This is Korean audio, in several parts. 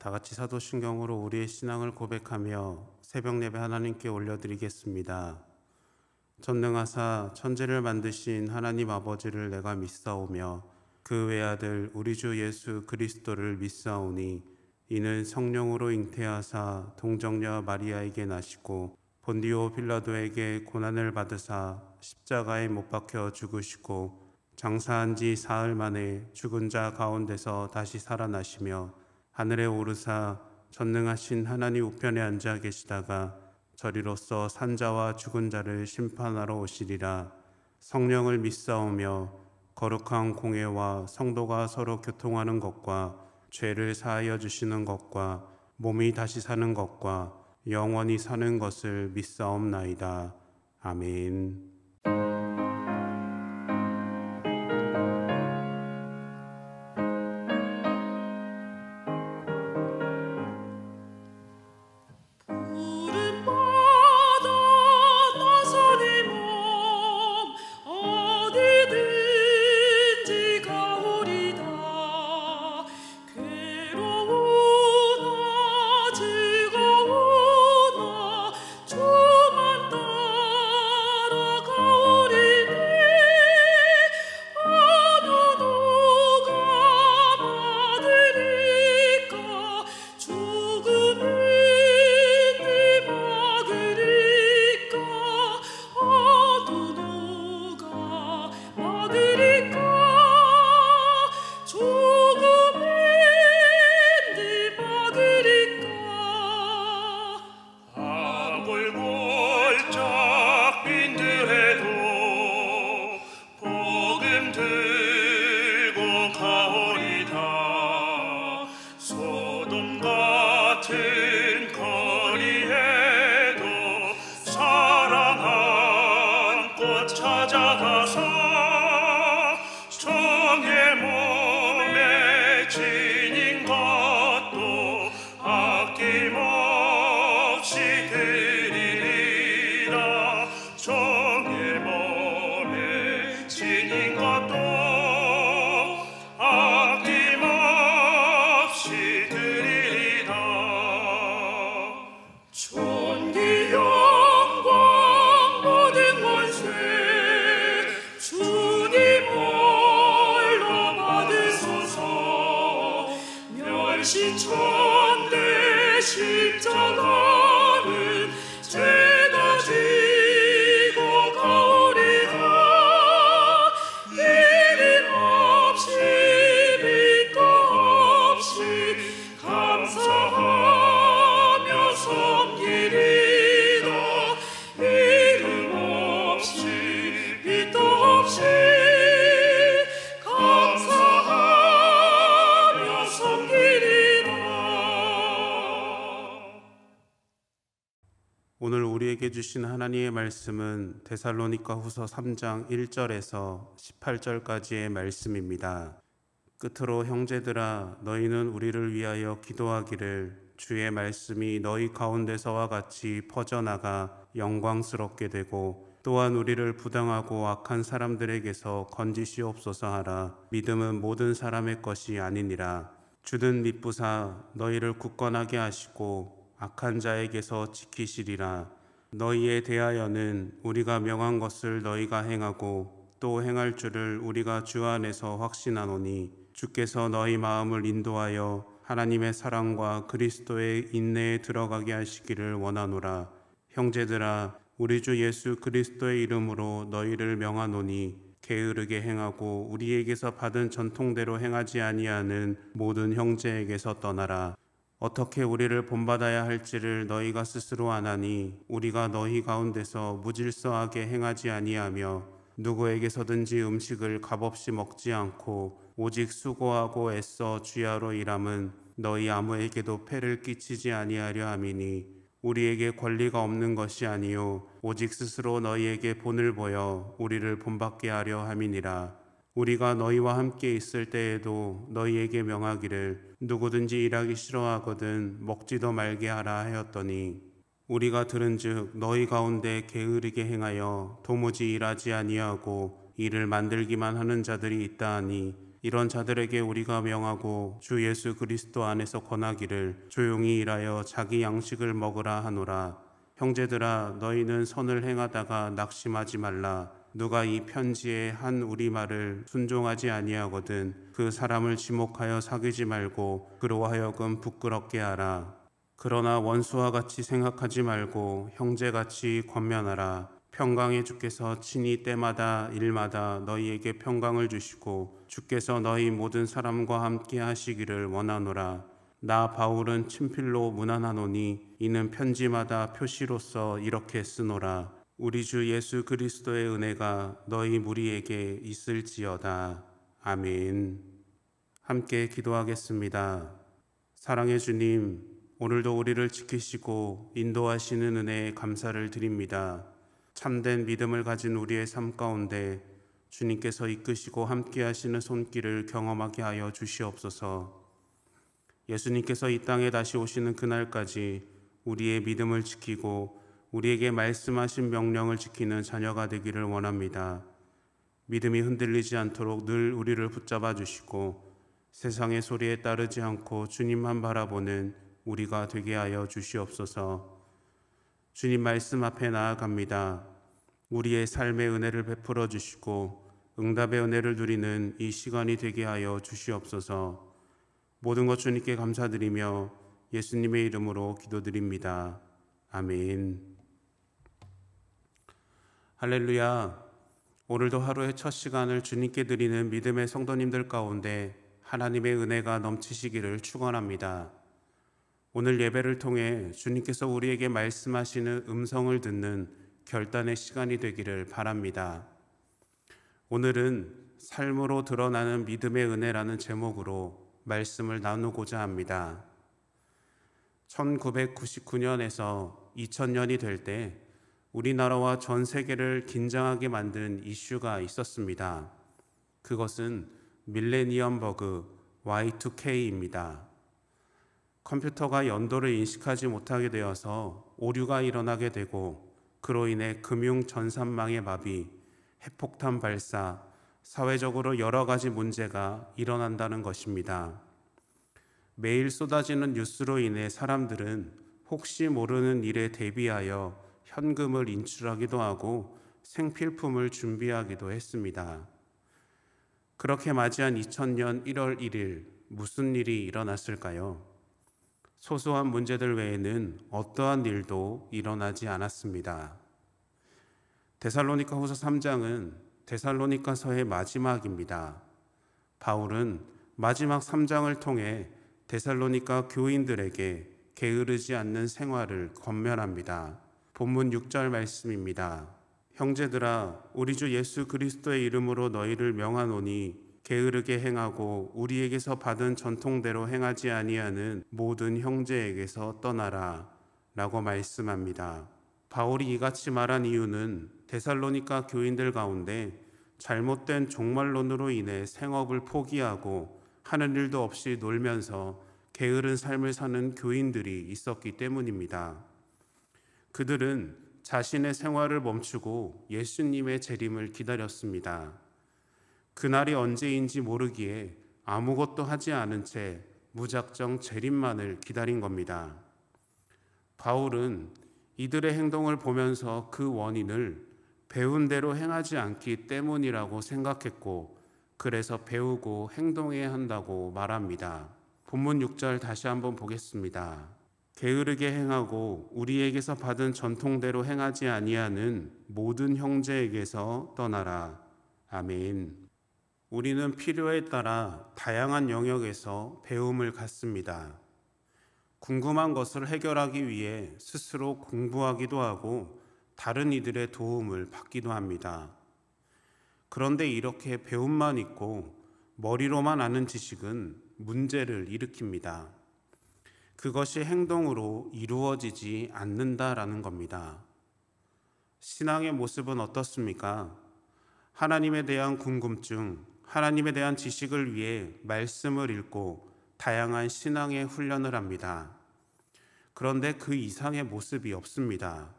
다 같이 사도신경으로 우리의 신앙을 고백하며 새벽 예배 하나님께 올려드리겠습니다. 전능하사 천지를 만드신 하나님 아버지를 내가 믿사오며 그 외아들 우리 주 예수 그리스도를 믿사오니 이는 성령으로 잉태하사 동정녀 마리아에게 나시고 본디오 빌라도에게 고난을 받으사 십자가에 못 박혀 죽으시고 장사한 지 사흘 만에 죽은 자 가운데서 다시 살아나시며 하늘에 오르사 전능하신 하나님 우편에 앉아 계시다가 저리로서 산자와 죽은 자를 심판하러 오시리라 성령을 믿사오며 거룩한 공예와 성도가 서로 교통하는 것과 죄를 사하여 주시는 것과 몸이 다시 사는 것과 영원히 사는 것을 믿사옵나이다. 아멘. 시 주신 하나님의 말씀은 데살로니가 후서 3장 1절에서 18절까지의 말씀입니다. 끝으로 형제들아 너희는 우리를 위하여 기도하기를 주의 말씀이 너희 가운데서와 같이 퍼져나가 영광스럽게 되고 또한 우리를 부당하고 악한 사람들에게서 건지시옵소서 하라 믿음은 모든 사람의 것이 아니니라 주든 믿부사 너희를 굳건하게 하시고 악한 자에게서 지키시리라. 너희에 대하여는 우리가 명한 것을 너희가 행하고 또 행할 줄을 우리가 주 안에서 확신하노니 주께서 너희 마음을 인도하여 하나님의 사랑과 그리스도의 인내에 들어가게 하시기를 원하노라. 형제들아, 우리 주 예수 그리스도의 이름으로 너희를 명하노니 게으르게 행하고 우리에게서 받은 전통대로 행하지 아니하는 모든 형제에게서 떠나라. 어떻게 우리를 본받아야 할지를 너희가 스스로 아나니 우리가 너희 가운데서 무질서하게 행하지 아니하며 누구에게서든지 음식을 값없이 먹지 않고 오직 수고하고 애써 주야로 일함은 너희 아무에게도 폐를 끼치지 아니하려 함이니 우리에게 권리가 없는 것이 아니요 오직 스스로 너희에게 본을 보여 우리를 본받게 하려 함이니라 우리가 너희와 함께 있을 때에도 너희에게 명하기를 누구든지 일하기 싫어하거든 먹지도 말게 하라 하였더니 우리가 들은즉 너희 가운데 게으르게 행하여 도무지 일하지 아니하고 일을 만들기만 하는 자들이 있다 하니 이런 자들에게 우리가 명하고 주 예수 그리스도 안에서 권하기를 조용히 일하여 자기 양식을 먹으라 하노라. 형제들아 너희는 선을 행하다가 낙심하지 말라. 누가 이 편지에 한 우리 말을 순종하지 아니하거든 그 사람을 지목하여 사귀지 말고 그로 하여금 부끄럽게 하라. 그러나 원수와 같이 생각하지 말고 형제같이 권면하라. 평강의 주께서 친히 때마다 일마다 너희에게 평강을 주시고 주께서 너희 모든 사람과 함께 하시기를 원하노라. 나 바울은 친필로 문안하노니 이는 편지마다 표시로서 이렇게 쓰노라. 우리 주 예수 그리스도의 은혜가 너희 무리에게 있을지어다. 아멘. 함께 기도하겠습니다. 사랑의 주님, 오늘도 우리를 지키시고 인도하시는 은혜에 감사를 드립니다. 참된 믿음을 가진 우리의 삶 가운데 주님께서 이끄시고 함께 하시는 손길을 경험하게 하여 주시옵소서. 예수님께서 이 땅에 다시 오시는 그날까지 우리의 믿음을 지키고 우리에게 말씀하신 명령을 지키는 자녀가 되기를 원합니다. 믿음이 흔들리지 않도록 늘 우리를 붙잡아 주시고 세상의 소리에 따르지 않고 주님만 바라보는 우리가 되게 하여 주시옵소서. 주님 말씀 앞에 나아갑니다. 우리의 삶의 은혜를 베풀어 주시고 응답의 은혜를 누리는 이 시간이 되게 하여 주시옵소서. 모든 것 주님께 감사드리며 예수님의 이름으로 기도드립니다. 아멘. 할렐루야. 오늘도 하루의 첫 시간을 주님께 드리는 믿음의 성도님들 가운데 하나님의 은혜가 넘치시기를 축원합니다. 오늘 예배를 통해 주님께서 우리에게 말씀하시는 음성을 듣는 결단의 시간이 되기를 바랍니다. 오늘은 삶으로 드러나는 믿음의 은혜라는 제목으로 말씀을 나누고자 합니다. 1999년에서 2000년이 될 때 우리나라와 전 세계를 긴장하게 만든 이슈가 있었습니다. 그것은 밀레니엄 버그 Y2K입니다. 컴퓨터가 연도를 인식하지 못하게 되어서 오류가 일어나게 되고 그로 인해 금융 전산망의 마비, 핵폭탄 발사, 사회적으로 여러 가지 문제가 일어난다는 것입니다. 매일 쏟아지는 뉴스로 인해 사람들은 혹시 모르는 일에 대비하여 현금을 인출하기도 하고 생필품을 준비하기도 했습니다. 그렇게 맞이한 2000년 1월 1일 무슨 일이 일어났을까요? 소소한 문제들 외에는 어떠한 일도 일어나지 않았습니다. 데살로니카 후서 3장은 데살로니카서의 마지막입니다. 바울은 마지막 3장을 통해 데살로니카 교인들에게 게으르지 않는 생활을 권면합니다. 본문 6절 말씀입니다. 형제들아 우리 주 예수 그리스도의 이름으로 너희를 명하노니 게으르게 행하고 우리에게서 받은 전통대로 행하지 아니하는 모든 형제에게서 떠나라 라고 말씀합니다. 바울이 이같이 말한 이유는 데살로니카 교인들 가운데 잘못된 종말론으로 인해 생업을 포기하고 하는 일도 없이 놀면서 게으른 삶을 사는 교인들이 있었기 때문입니다. 그들은 자신의 생활을 멈추고 예수님의 재림을 기다렸습니다. 그날이 언제인지 모르기에 아무것도 하지 않은 채 무작정 재림만을 기다린 겁니다. 바울은 이들의 행동을 보면서 그 원인을 배운 대로 행하지 않기 때문이라고 생각했고, 그래서 배우고 행동해야 한다고 말합니다. 본문 6절 다시 한번 보겠습니다. 게으르게 행하고 우리에게서 받은 전통대로 행하지 아니하는 모든 형제에게서 떠나라. 아멘. 우리는 필요에 따라 다양한 영역에서 배움을 갖습니다. 궁금한 것을 해결하기 위해 스스로 공부하기도 하고 다른 이들의 도움을 받기도 합니다. 그런데 이렇게 배움만 있고 머리로만 아는 지식은 문제를 일으킵니다. 그것이 행동으로 이루어지지 않는다라는 겁니다. 신앙의 모습은 어떻습니까? 하나님에 대한 궁금증, 하나님에 대한 지식을 위해 말씀을 읽고 다양한 신앙의 훈련을 합니다. 그런데 그 이상의 모습이 없습니다.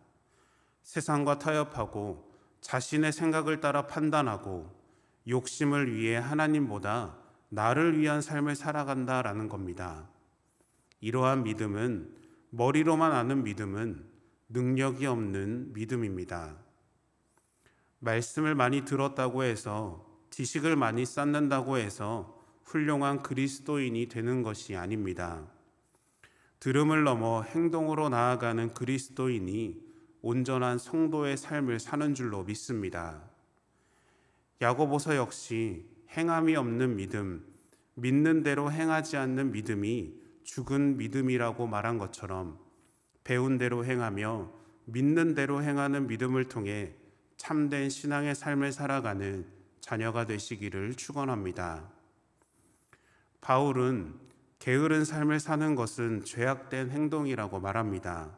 세상과 타협하고 자신의 생각을 따라 판단하고 욕심을 위해 하나님보다 나를 위한 삶을 살아간다라는 겁니다. 이러한 믿음은 머리로만 아는 믿음은 능력이 없는 믿음입니다. 말씀을 많이 들었다고 해서 지식을 많이 쌓는다고 해서 훌륭한 그리스도인이 되는 것이 아닙니다. 들음을 넘어 행동으로 나아가는 그리스도인이 온전한 성도의 삶을 사는 줄로 믿습니다. 야고보서 역시 행함이 없는 믿음, 믿는 대로 행하지 않는 믿음이 죽은 믿음이라고 말한 것처럼 배운 대로 행하며 믿는 대로 행하는 믿음을 통해 참된 신앙의 삶을 살아가는 자녀가 되시기를 축원합니다. 바울은 게으른 삶을 사는 것은 죄악된 행동이라고 말합니다.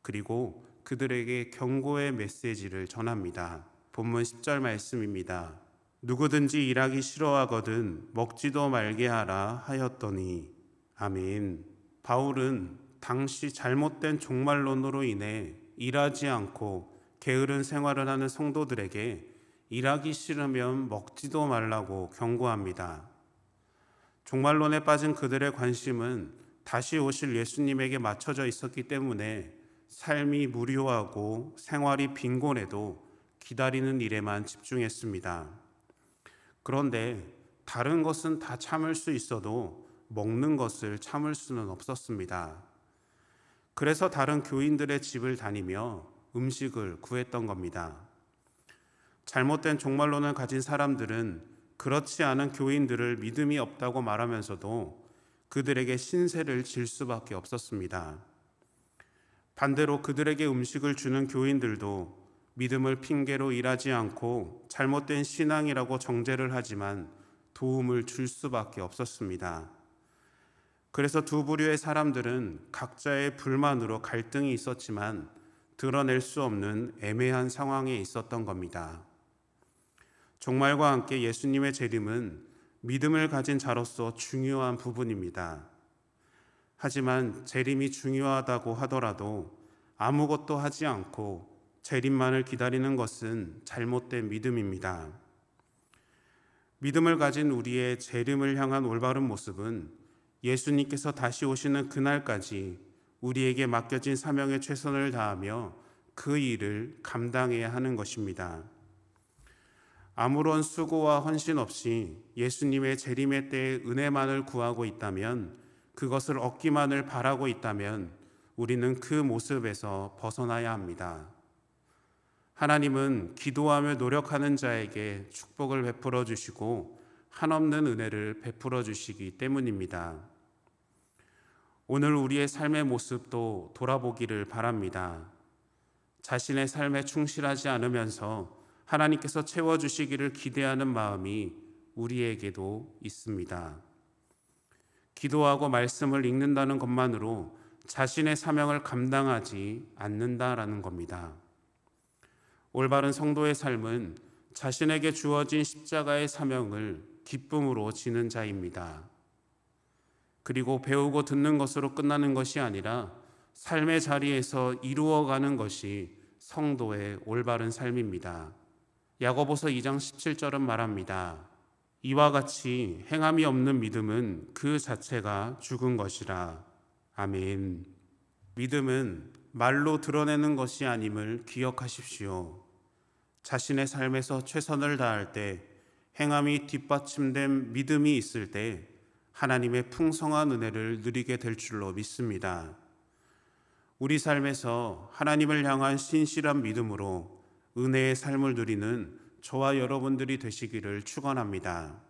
그리고 그들에게 경고의 메시지를 전합니다. 본문 10절 말씀입니다. 누구든지 일하기 싫어하거든 먹지도 말게 하라 하였더니 아멘. 바울은 당시 잘못된 종말론으로 인해 일하지 않고 게으른 생활을 하는 성도들에게 일하기 싫으면 먹지도 말라고 경고합니다. 종말론에 빠진 그들의 관심은 다시 오실 예수님에게 맞춰져 있었기 때문에 삶이 무료하고 생활이 빈곤해도 기다리는 일에만 집중했습니다. 그런데 다른 것은 다 참을 수 있어도 먹는 것을 참을 수는 없었습니다. 그래서 다른 교인들의 집을 다니며 음식을 구했던 겁니다. 잘못된 종말론을 가진 사람들은 그렇지 않은 교인들을 믿음이 없다고 말하면서도 그들에게 신세를 질 수밖에 없었습니다. 반대로 그들에게 음식을 주는 교인들도 믿음을 핑계로 일하지 않고 잘못된 신앙이라고 정죄를 하지만 도움을 줄 수밖에 없었습니다. 그래서 두 부류의 사람들은 각자의 불만으로 갈등이 있었지만 드러낼 수 없는 애매한 상황에 있었던 겁니다. 종말과 함께 예수님의 재림은 믿음을 가진 자로서 중요한 부분입니다. 하지만 재림이 중요하다고 하더라도 아무것도 하지 않고 재림만을 기다리는 것은 잘못된 믿음입니다. 믿음을 가진 우리의 재림을 향한 올바른 모습은 예수님께서 다시 오시는 그날까지 우리에게 맡겨진 사명에 최선을 다하며 그 일을 감당해야 하는 것입니다. 아무런 수고와 헌신 없이 예수님의 재림의 때에 은혜만을 구하고 있다면 그것을 얻기만을 바라고 있다면 우리는 그 모습에서 벗어나야 합니다. 하나님은 기도하며 노력하는 자에게 축복을 베풀어 주시고 한없는 은혜를 베풀어 주시기 때문입니다. 오늘 우리의 삶의 모습도 돌아보기를 바랍니다. 자신의 삶에 충실하지 않으면서 하나님께서 채워주시기를 기대하는 마음이 우리에게도 있습니다. 기도하고 말씀을 읽는다는 것만으로 자신의 사명을 감당하지 않는다라는 겁니다. 올바른 성도의 삶은 자신에게 주어진 십자가의 사명을 기쁨으로 지는 자입니다. 그리고 배우고 듣는 것으로 끝나는 것이 아니라 삶의 자리에서 이루어가는 것이 성도의 올바른 삶입니다. 야고보서 2장 17절은 말합니다. 이와 같이 행함이 없는 믿음은 그 자체가 죽은 것이라. 아멘. 믿음은 말로 드러내는 것이 아님을 기억하십시오. 자신의 삶에서 최선을 다할 때 행함이 뒷받침된 믿음이 있을 때 하나님의 풍성한 은혜를 누리게 될 줄로 믿습니다. 우리 삶에서 하나님을 향한 신실한 믿음으로 은혜의 삶을 누리는 저와 여러분들이 되시기를 축원합니다.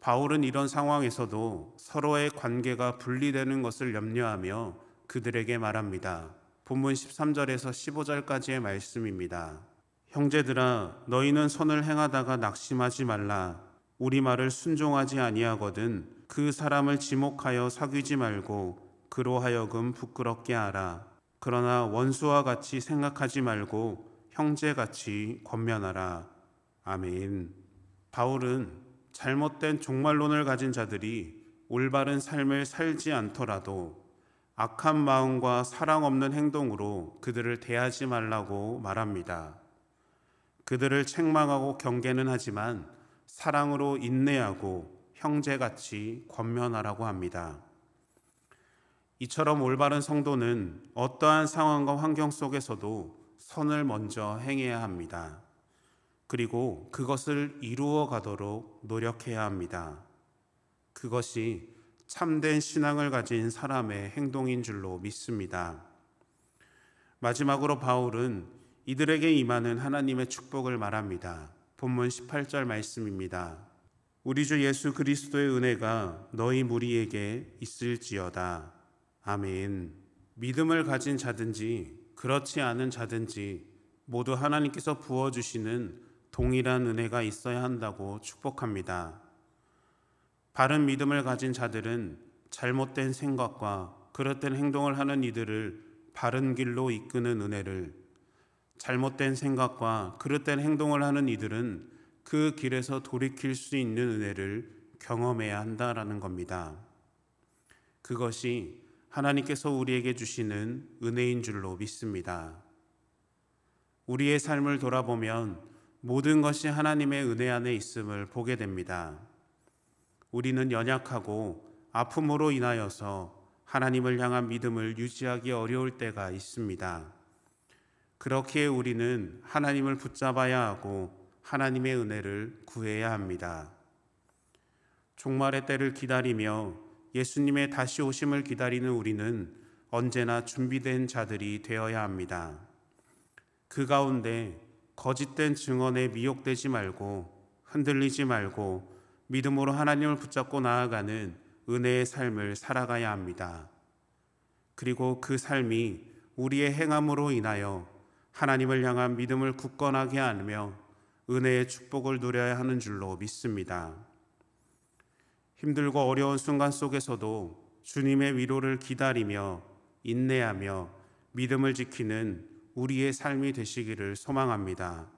바울은 이런 상황에서도 서로의 관계가 분리되는 것을 염려하며 그들에게 말합니다. 본문 13절에서 15절까지의 말씀입니다. 형제들아 너희는 선을 행하다가 낙심하지 말라 우리 말을 순종하지 아니하거든 그 사람을 지목하여 사귀지 말고 그로 하여금 부끄럽게 하라 그러나 원수와 같이 생각하지 말고 형제같이 권면하라. 아멘. 바울은 잘못된 종말론을 가진 자들이 올바른 삶을 살지 않더라도 악한 마음과 사랑 없는 행동으로 그들을 대하지 말라고 말합니다. 그들을 책망하고 경계는 하지만 사랑으로 인내하고 형제같이 권면하라고 합니다. 이처럼 올바른 성도는 어떠한 상황과 환경 속에서도 선을 먼저 행해야 합니다. 그리고 그것을 이루어 가도록 노력해야 합니다. 그것이 참된 신앙을 가진 사람의 행동인 줄로 믿습니다. 마지막으로 바울은 이들에게 임하는 하나님의 축복을 말합니다. 본문 18절 말씀입니다. 우리 주 예수 그리스도의 은혜가 너희 무리에게 있을지어다. 아멘. 믿음을 가진 자든지 그렇지 않은 자든지 모두 하나님께서 부어주시는 동일한 은혜가 있어야 한다고 축복합니다. 바른 믿음을 가진 자들은 잘못된 생각과 그릇된 행동을 하는 이들을 바른 길로 이끄는 은혜를 잘못된 생각과 그릇된 행동을 하는 이들은 그 길에서 돌이킬 수 있는 은혜를 경험해야 한다라는 겁니다. 그것이 하나님께서 우리에게 주시는 은혜인 줄로 믿습니다. 우리의 삶을 돌아보면 모든 것이 하나님의 은혜 안에 있음을 보게 됩니다. 우리는 연약하고 아픔으로 인하여서 하나님을 향한 믿음을 유지하기 어려울 때가 있습니다. 그렇기에 우리는 하나님을 붙잡아야 하고 하나님의 은혜를 구해야 합니다. 종말의 때를 기다리며 예수님의 다시 오심을 기다리는 우리는 언제나 준비된 자들이 되어야 합니다. 그 가운데 거짓된 증언에 미혹되지 말고 흔들리지 말고 믿음으로 하나님을 붙잡고 나아가는 은혜의 삶을 살아가야 합니다. 그리고 그 삶이 우리의 행함으로 인하여 하나님을 향한 믿음을 굳건하게 하며 은혜의 축복을 누려야 하는 줄로 믿습니다. 힘들고 어려운 순간 속에서도 주님의 위로를 기다리며 인내하며 믿음을 지키는 우리의 삶이 되시기를 소망합니다.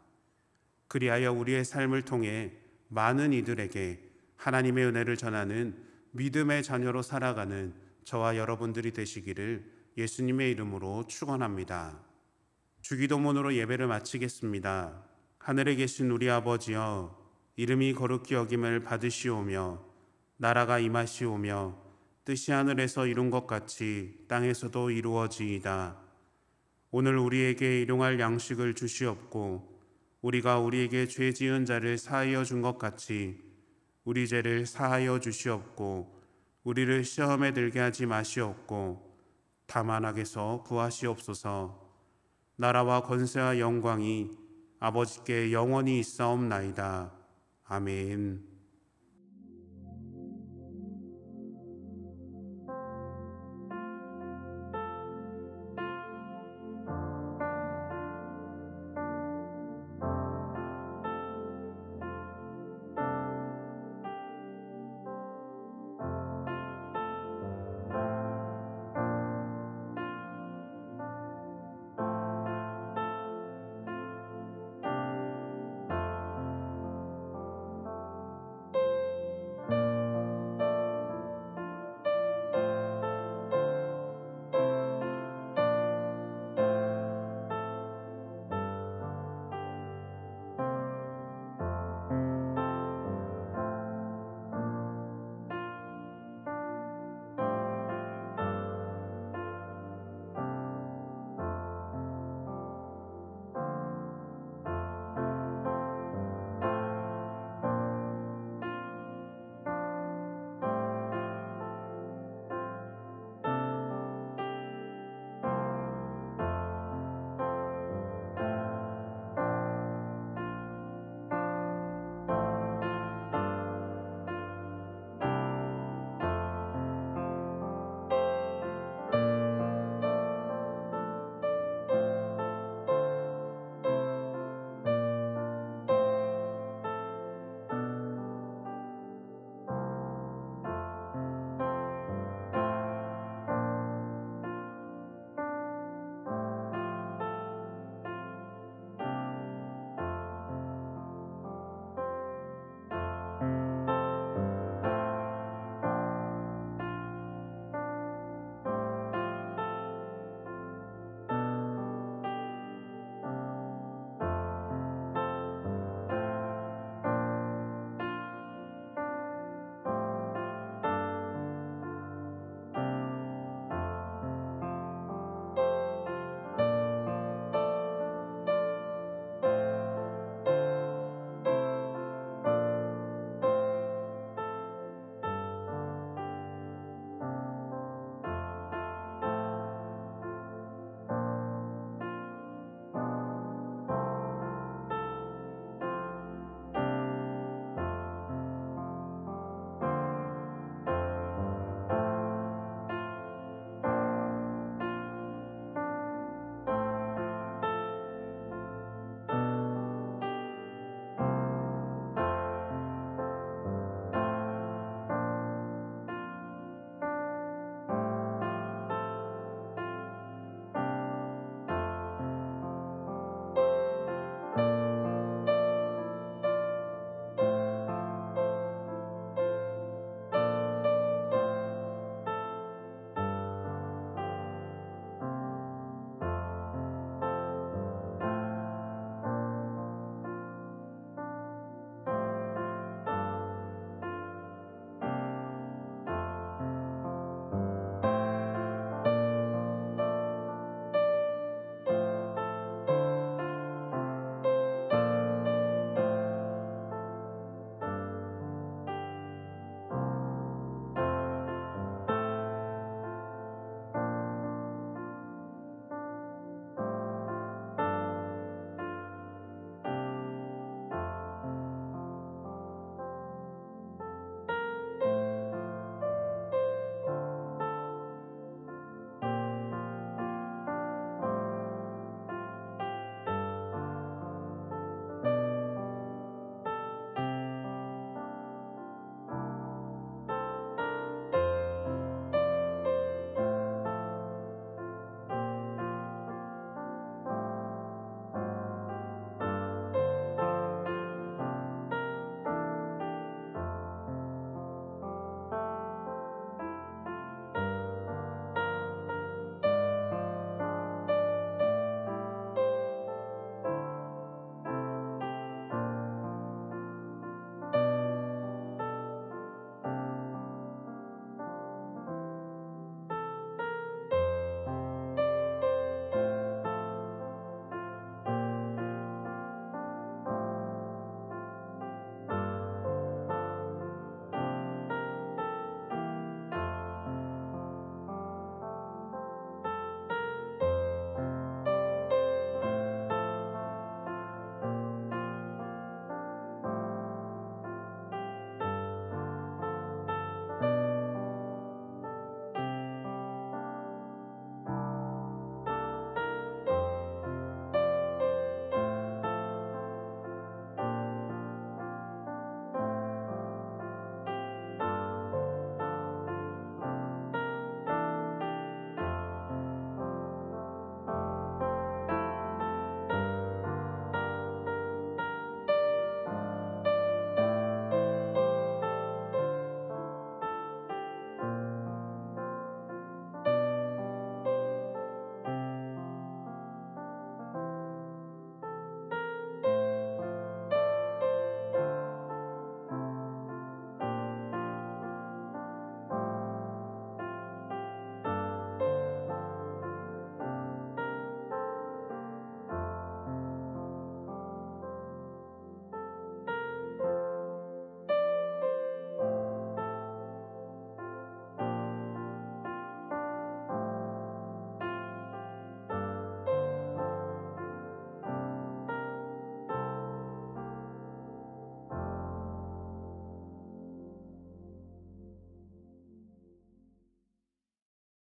그리하여 우리의 삶을 통해 많은 이들에게 하나님의 은혜를 전하는 믿음의 자녀로 살아가는 저와 여러분들이 되시기를 예수님의 이름으로 축원합니다. 주기도문으로 예배를 마치겠습니다. 하늘에 계신 우리 아버지여 이름이 거룩히 여김을 받으시오며 나라가 임하시오며 뜻이 하늘에서 이룬 것 같이 땅에서도 이루어지이다. 오늘 우리에게 일용할 양식을 주시옵고 우리가 우리에게 죄 지은 자를 사하여 준 것 같이 우리 죄를 사하여 주시옵고 우리를 시험에 들게 하지 마시옵고 다만 악에서 구하시옵소서 나라와 권세와 영광이 아버지께 영원히 있사옵나이다. 아멘.